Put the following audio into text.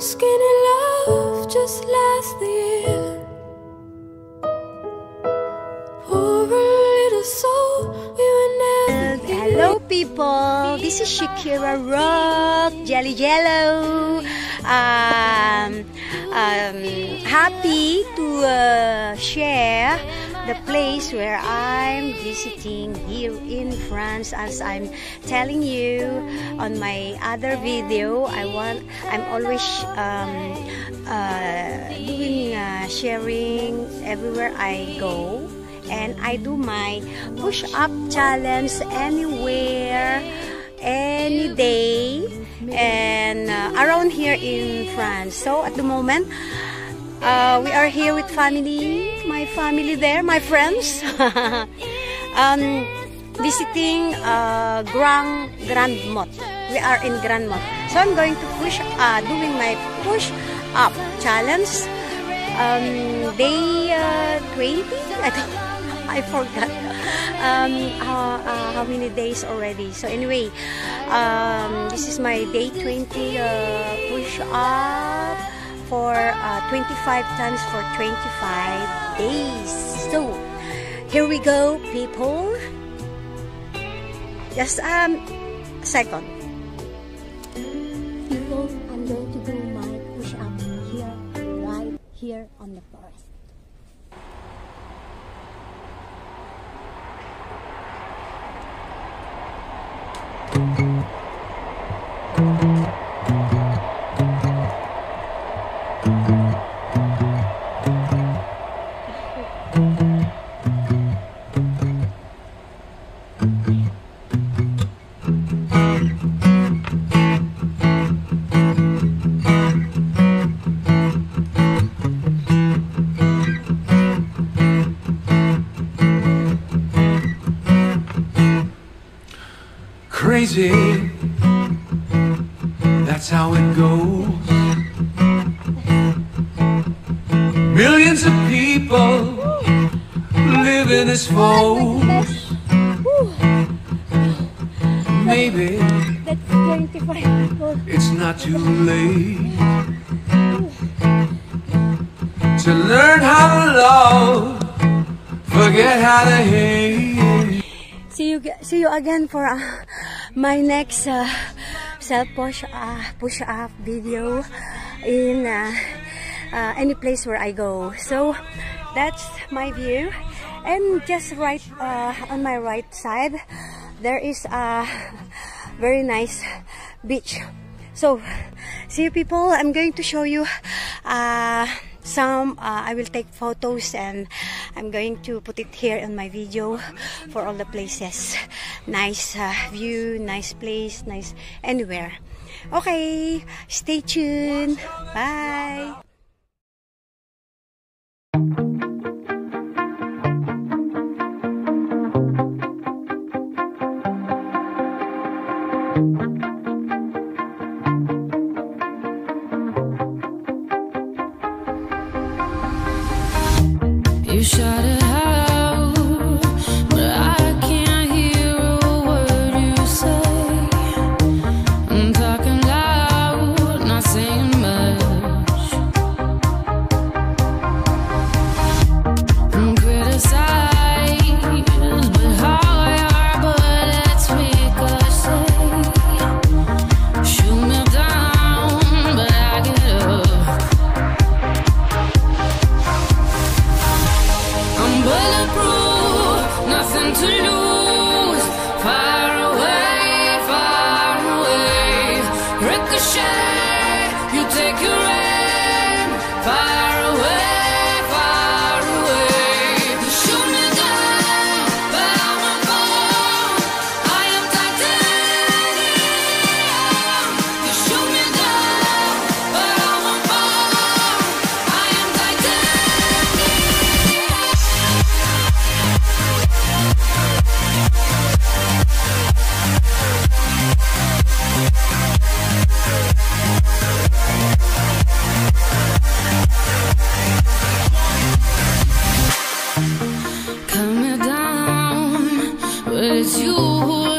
skinny love just last year. Poor little soul, we were never Hello people, this is Cheekira Roch, Jelly Jello. Um, um, happy to uh, share the place where I'm visiting here in France. As I'm telling you on my other video I want I'm always um, uh, doing uh, sharing everywhere I go. And I do my push-up challenge anywhere any day and uh, around here in France so at the moment uh, we are here with family, my family there, my friends. um, visiting uh, Grand Grand Motte. We are in Grand Motte. So I'm going to push, uh, doing my push up challenge. Um, day uh, 20? I I forgot. Um, uh, uh, how many days already? So anyway, um, this is my day 20 uh, push up for uh, 25 times for 25 days. So, here we go, people. Just um, second. Crazy, that's how it goes. Millions of people living as foes. Maybe That's 25. it's not too late to learn how to love, forget how to hate. See you, see you again for uh, my next uh, self push uh, push up video in uh, uh, any place where I go. So that's my view, and just right uh, on my right side there is a very nice beach. So see you people. I'm going to show you. Some uh, I will take photos and I'm going to put it here in my video for all the places. Nice uh, view nice place nice anywhere. Okay stay tuned. Bye you take your aim. Was you who